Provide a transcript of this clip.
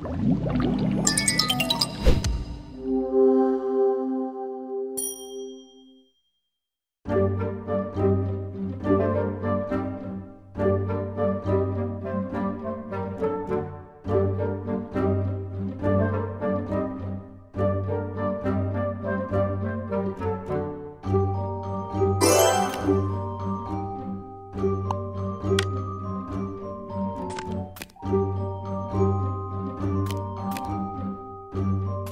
Música